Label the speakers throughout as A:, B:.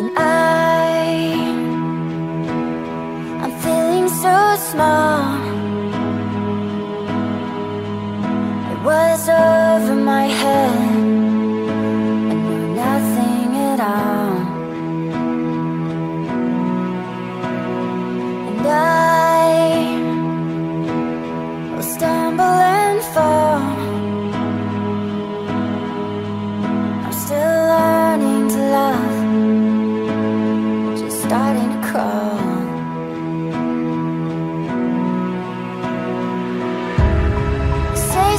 A: And I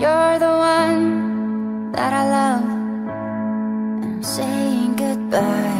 A: You're the one that I love. And I'm saying goodbye.